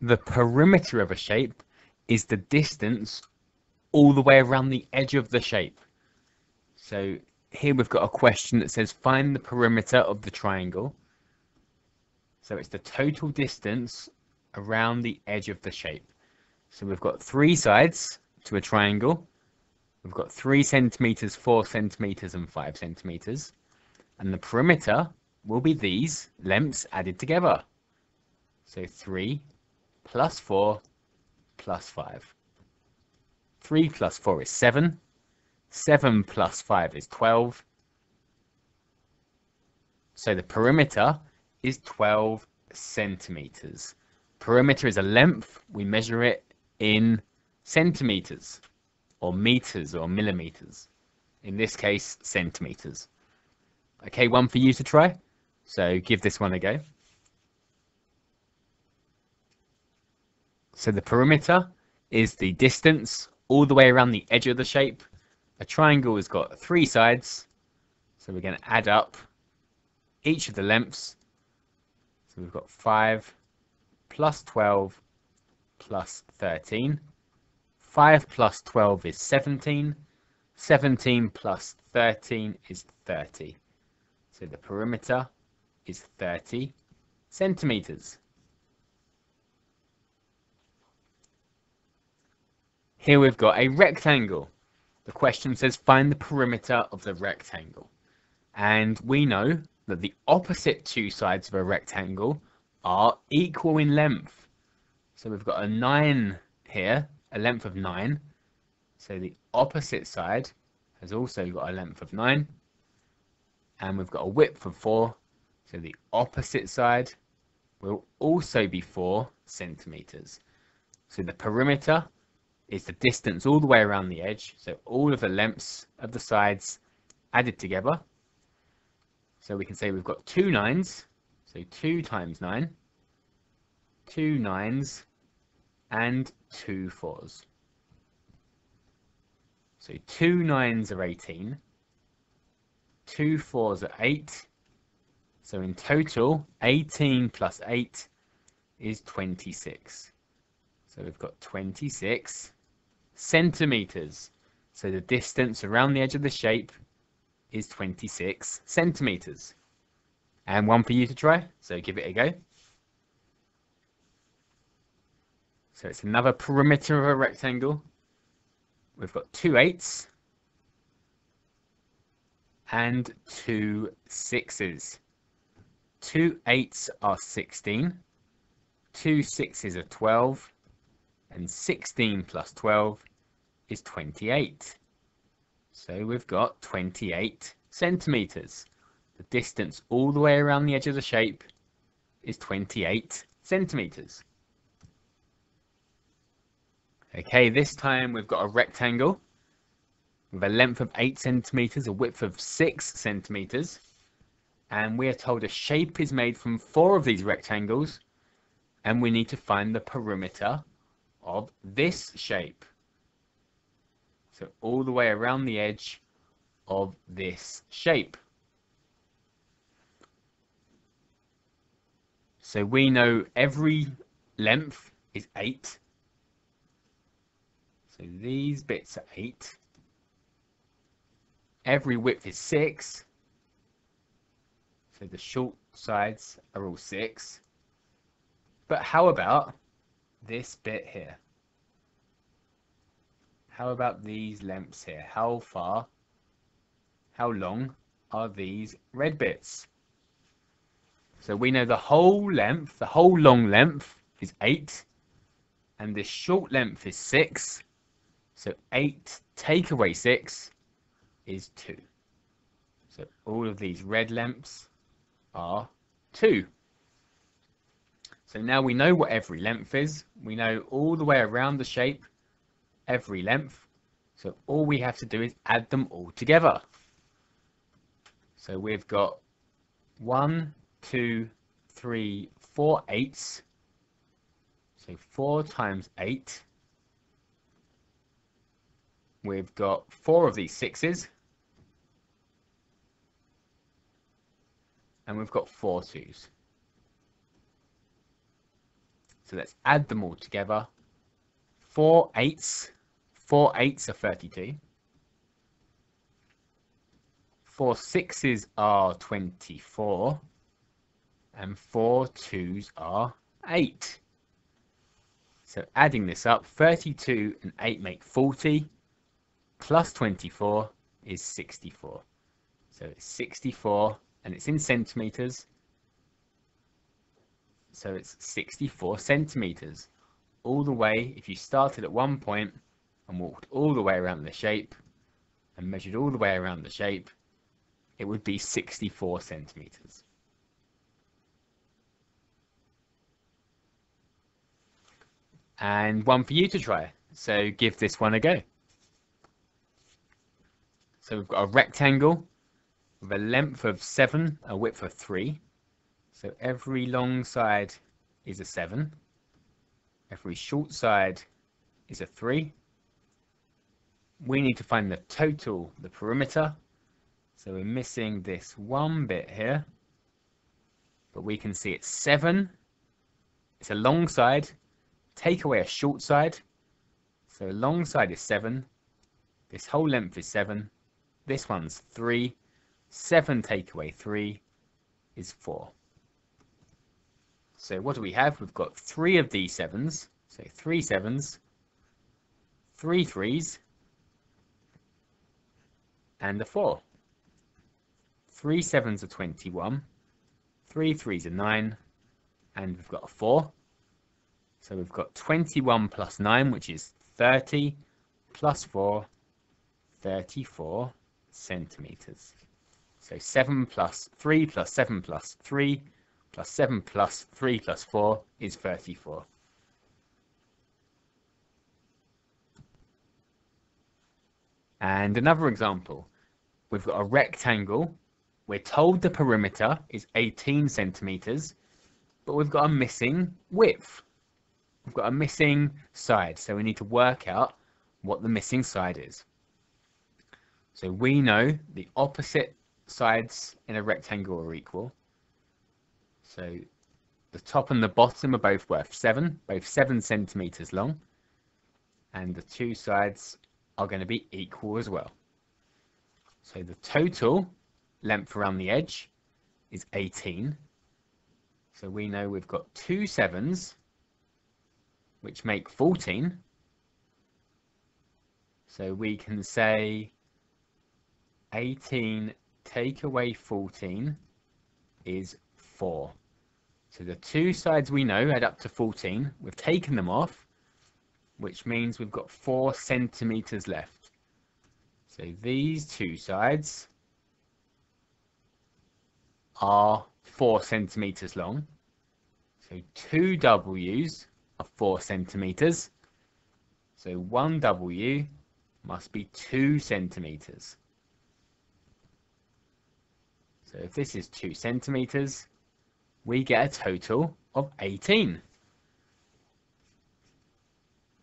the perimeter of a shape is the distance all the way around the edge of the shape. So here we've got a question that says find the perimeter of the triangle. So it's the total distance around the edge of the shape. So we've got three sides to a triangle. We've got three centimeters, four centimeters, and five centimeters. And the perimeter will be these lengths added together. So three plus four plus five. Three plus four is seven. Seven plus five is 12. So the perimeter is 12 centimeters. Perimeter is a length. We measure it in centimeters or meters or millimeters. In this case, centimeters. Okay, one for you to try. So give this one a go. So the perimeter is the distance all the way around the edge of the shape. A triangle has got three sides. So we're going to add up each of the lengths. So we've got 5 plus 12 plus 13. 5 plus 12 is 17. 17 plus 13 is 30. So the perimeter is 30 centimeters. Here we've got a rectangle. The question says find the perimeter of the rectangle. And we know that the opposite two sides of a rectangle are equal in length. So we've got a 9 here, a length of 9. So the opposite side has also got a length of 9. And we've got a width of 4. So the opposite side will also be 4 centimeters. So the perimeter is the distance all the way around the edge. So all of the lengths of the sides added together. So we can say we've got two nines. So 2 times 9. Two nines and two fours. So two nines are 18. Two fours are 8. So in total, 18 plus 8 is 26. So we've got 26 centimeters. So the distance around the edge of the shape is 26 centimeters. And one for you to try, so give it a go. So it's another perimeter of a rectangle. We've got two eights and two sixes. Two eights are 16, two sixes are 12, and 16 plus 12 is 28. So we've got 28 centimeters. The distance all the way around the edge of the shape is 28 centimeters. Okay, this time we've got a rectangle with a length of 8 centimeters, a width of 6 centimeters. And we are told a shape is made from four of these rectangles and we need to find the perimeter of this shape. So all the way around the edge of this shape. So we know every length is 8. So these bits are 8. Every width is 6. So the short sides are all 6. But how about this bit here? How about these lengths here? How far, how long are these red bits? So we know the whole length, the whole long length is 8, and this short length is 6. So 8 take away 6 is 2. So all of these red lengths are 2. So now we know what every length is. We know all the way around the shape, every length. So all we have to do is add them all together. So we've got one, two, three, four eighths. So 4 times 8. We've got four of these sixes. And we've got four twos. So let's add them all together. 4 eighths, 4 eighths are 32. 4 sixes are 24. And 4 twos are 8. So adding this up, 32 and 8 make 40, plus 24 is 64. So it's 64, and it's in centimetres. So it's 64 centimetres. All the way, if you started at one point and walked all the way around the shape, and measured all the way around the shape, it would be 64 centimetres. and one for you to try. So give this one a go. So we've got a rectangle with a length of 7, a width of 3. So every long side is a 7. Every short side is a 3. We need to find the total, the perimeter. So we're missing this one bit here. But we can see it's 7. It's a long side take away a short side. So long side is 7. This whole length is 7. This one's 3. 7 take away 3 is 4. So what do we have? We've got 3 of these 7s. So three sevens, three threes, and a 4. Three sevens are 21, three threes are 9, and we've got a 4. So we've got 21 plus 9, which is 30, plus 4, 34 centimeters. So 7 plus 3 plus 7 plus 3 plus 7 plus 3 plus 4 is 34. And another example, we've got a rectangle. We're told the perimeter is 18 centimeters, but we've got a missing width. We've got a missing side, so we need to work out what the missing side is. So we know the opposite sides in a rectangle are equal. So the top and the bottom are both worth 7, both 7 centimeters long. And the two sides are going to be equal as well. So the total length around the edge is 18. So we know we've got two sevens which make 14. So we can say 18 take away 14 is 4. So the two sides we know add up to 14. We've taken them off, which means we've got 4 centimeters left. So these two sides are 4 centimeters long. So two W's are 4 centimeters. So 1W must be 2 centimeters. So if this is 2 centimeters, we get a total of 18.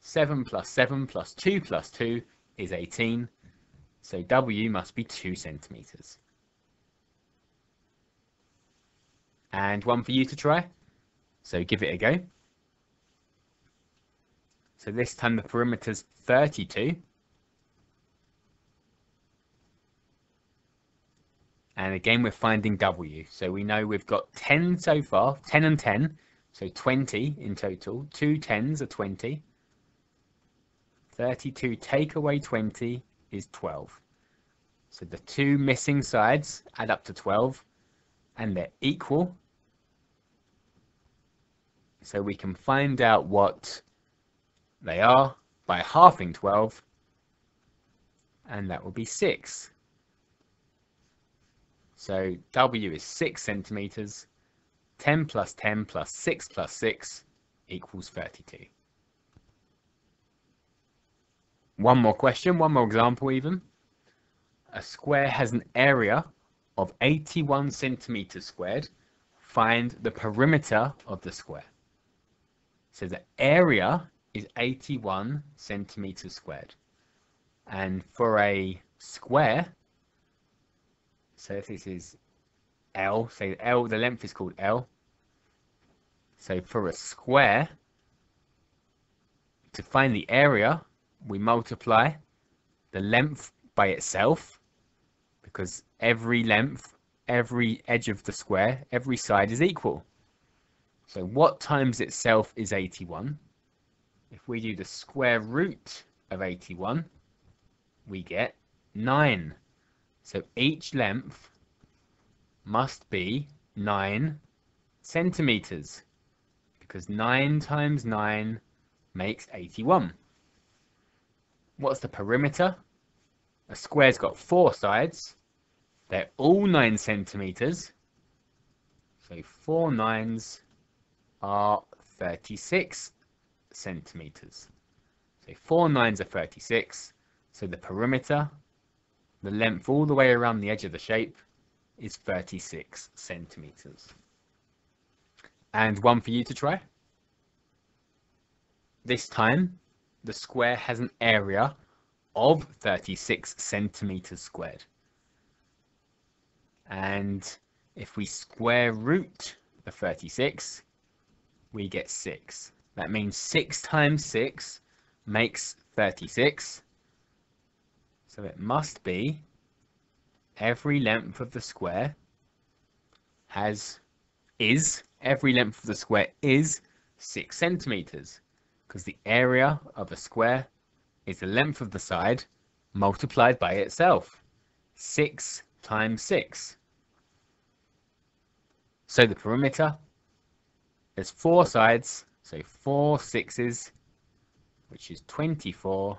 7 plus 7 plus 2 plus 2 is 18. So W must be 2 centimeters. And one for you to try. So give it a go. So this time the perimeter's 32. And again, we're finding W. So we know we've got 10 so far, 10 and 10. So 20 in total. Two 10s are 20. 32 take away 20 is 12. So the two missing sides add up to 12 and they're equal. So we can find out what they are by halving 12, and that will be 6. So W is 6 centimeters. 10 plus 10 plus 6 plus 6 equals 32. One more question, one more example even. A square has an area of 81 centimeters squared. Find the perimeter of the square. So the area is 81 centimeters squared. And for a square, so if this is L, say L, the length is called L. So for a square, to find the area, we multiply the length by itself because every length, every edge of the square, every side is equal. So what times itself is 81? If we do the square root of 81, we get 9. So each length must be 9 centimeters because 9 times 9 makes 81. What's the perimeter? A square's got four sides. They're all 9 centimeters. So four nines are 36 centimeters. So four nines are 36. So the perimeter, the length all the way around the edge of the shape, is 36 centimeters. And one for you to try. This time, the square has an area of 36 centimeters squared. And if we square root the 36, we get 6. That means 6 times 6 makes 36. So it must be every length of the square has is every length of the square is 6 centimeters because the area of a square is the length of the side multiplied by itself 6 times 6 so the perimeter there's four sides so four sixes which is 24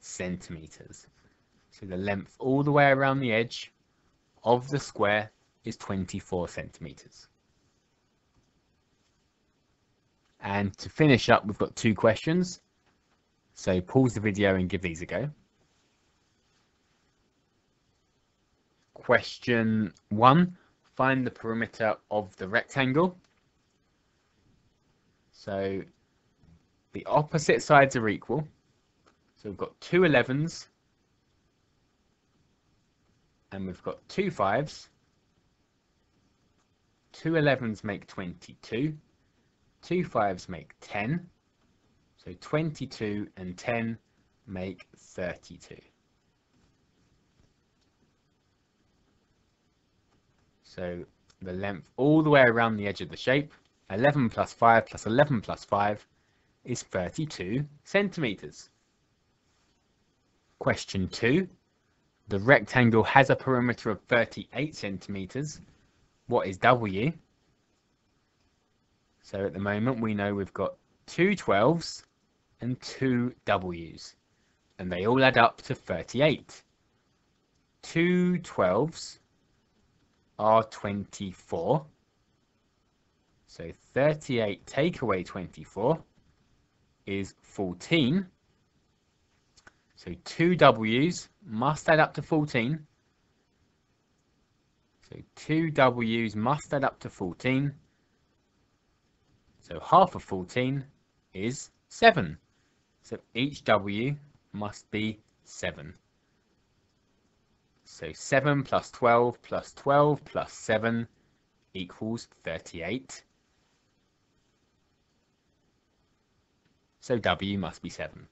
centimeters so the length all the way around the edge of the square is 24 centimeters. And to finish up, we've got two questions. So pause the video and give these a go. Question one, find the perimeter of the rectangle. So the opposite sides are equal. So we've got two 11s and we've got two fives. Two 11s make 22. Two fives make 10. So 22 and 10 make 32. So the length all the way around the edge of the shape, 11 plus 5 plus 11 plus 5 is 32 centimeters. Question 2. The rectangle has a perimeter of 38 centimeters. What is W? So at the moment we know we've got two 12s and two W's. And they all add up to 38. Two 12s are 24. So 38 take away 24 is 14. So two W's must add up to 14. So two W's must add up to 14. So half of 14 is 7. So each W must be 7. So 7 plus 12 plus 12 plus 7 equals 38. So W must be 7.